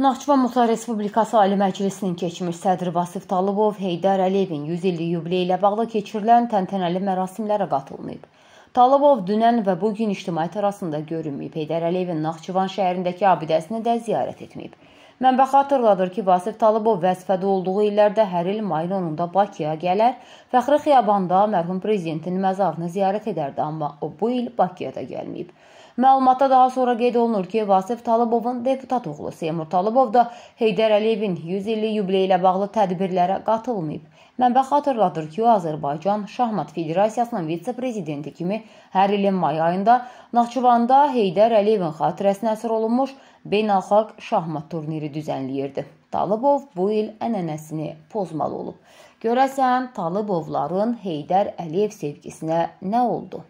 Naxçıvan Muxtar Respublikası Ali Məclisinin keçmiş sədri Vasif Talıbov Heydər Əliyevin 100 illik yubileyi ilə bağlı keçirilən təntənəli mərasimlərə qatılmayıb. Talıbov dünən və bu gün ictimaiyyət arasında görünməyib. Heydər Əliyevin Naxçıvan şəhərindəki abidəsini də ziyarət etməyib. Mənbə xatırladır ki, Vasif Talıbov vəzifədə olduğu illərdə hər il mayın 10-da Bakıya gələr, Fəxri Xiyabanda mərhum prezidentin məzarını ziyarət edərdi, amma o bu il Bakıya da gəlməyib. Məlumatda daha sonra qeyd olunur ki, Vasif Talıbovun deputat oğlu Seymur Talıbov da Heydər Əliyevin 100 illik yubileyi ilə bağlı tədbirlərə qatılmayıb. Mənbə xatırladır ki, o Azərbaycan Şahmat Federasiyasının vitse-prezidenti kimi hər ilin may ayında Naxçıvanda Heydər Əliyevin xatirəsinə əsr olunmuş beynəlxalq şahmat turniri düzənləyirdi. Talıbov bu il ənənəsini pozmalı olub. Görəsən Talıbovların Heydər Əliyev sevgisinə nə oldu?